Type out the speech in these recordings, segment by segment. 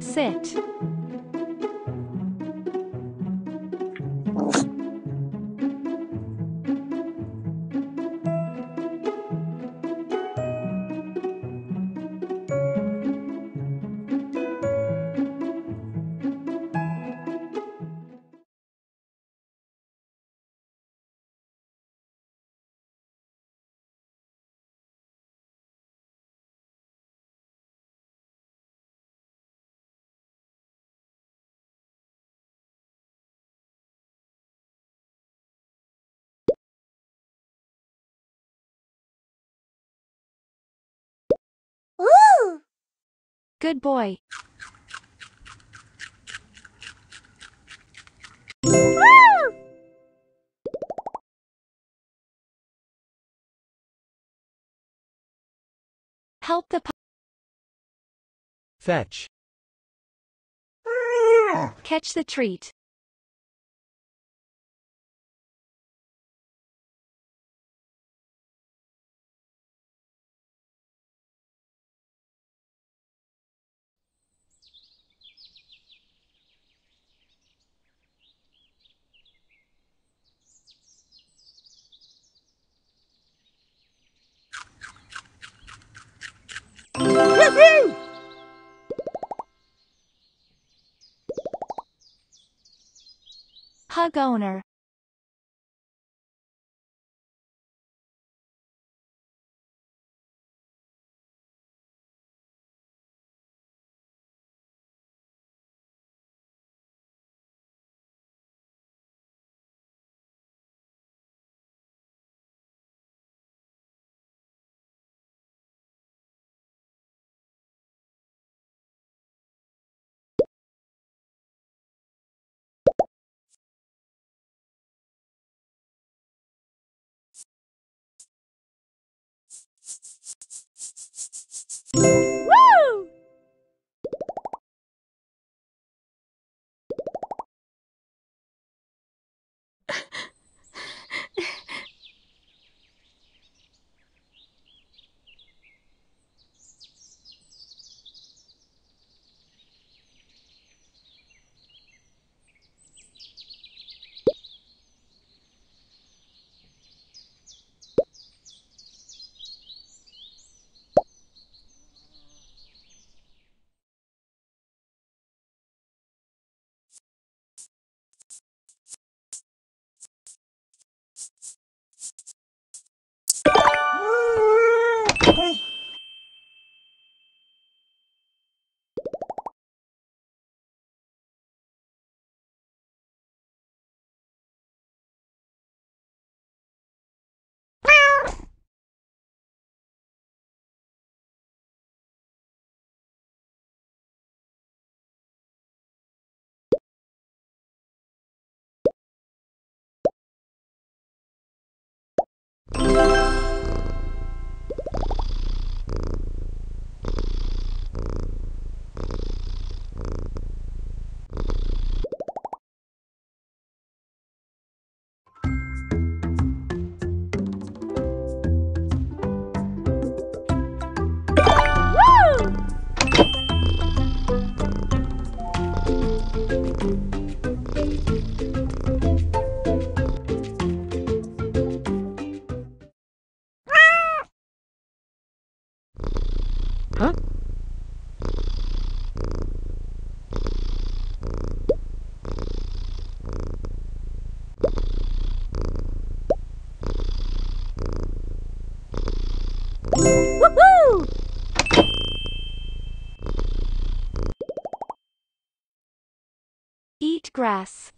Sit. Good boy. Help the Fetch. catch the treat. Hug Huh? Eat grass.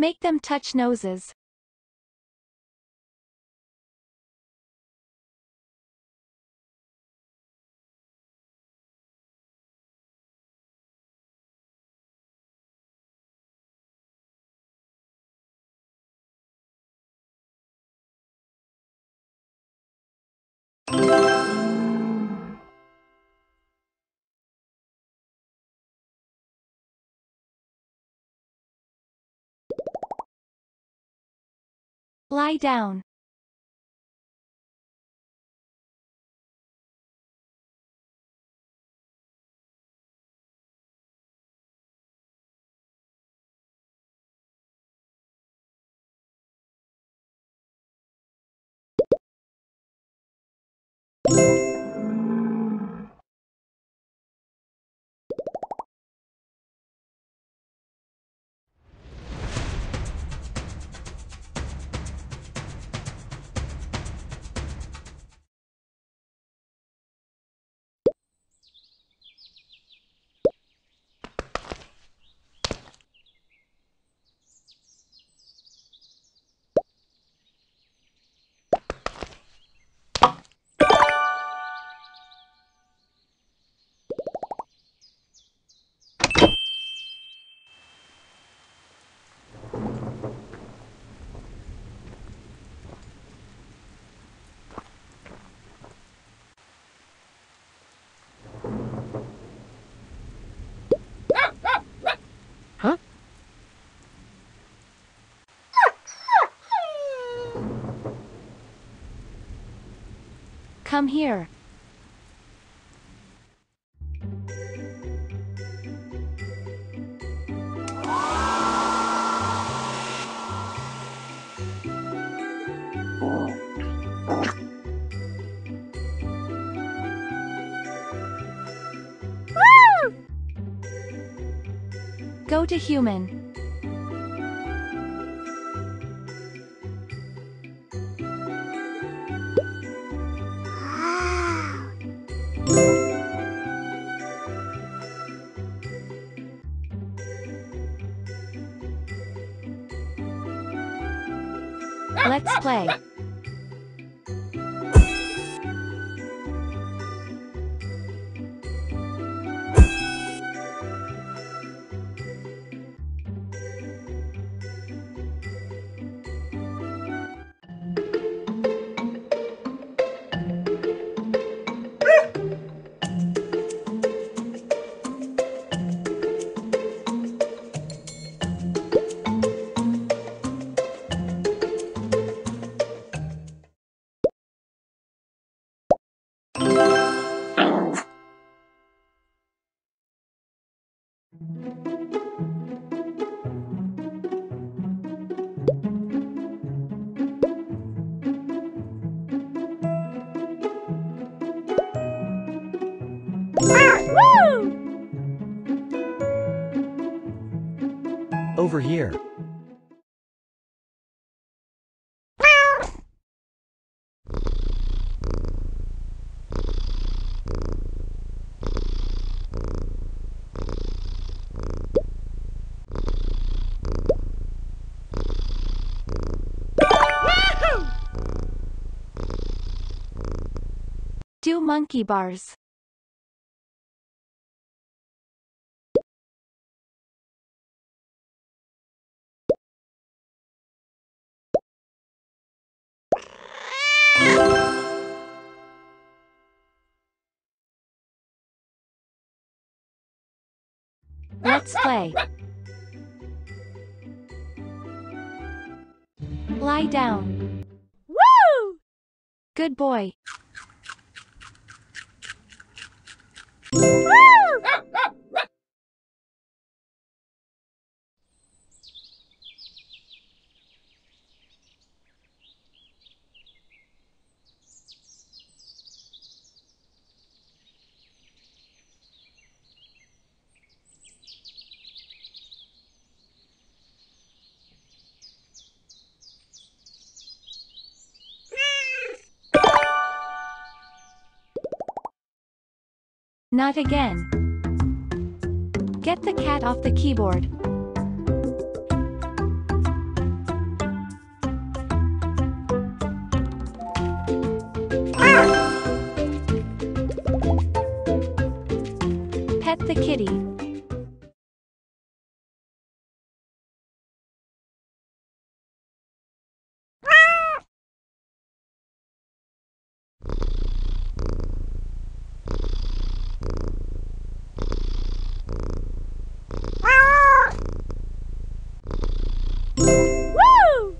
Make them touch noses. Lie down. Come here. Go to human. Let's play. Over here. Do monkey bars. Let's play. Lie down. Woo! Good boy. Woo! Not again. Get the cat off the keyboard. Pet the kitty. Woo!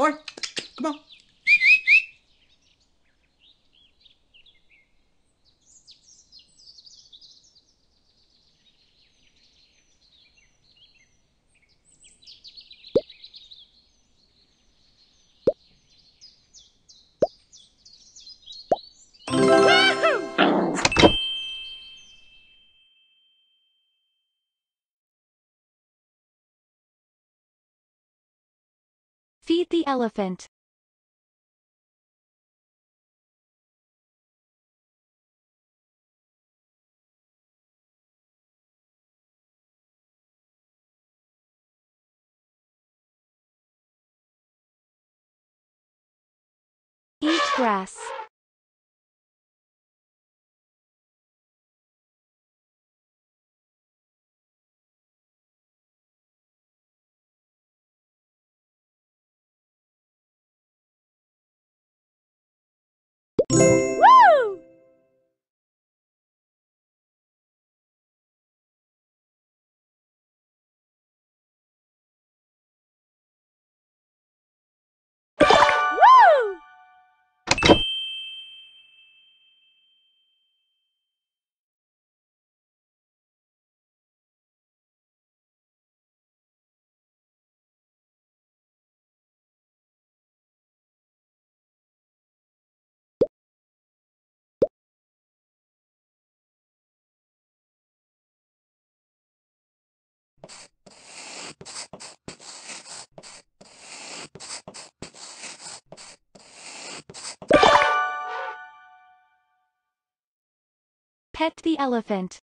Boy. Come on. Elephant. Eat grass. Pet the elephant.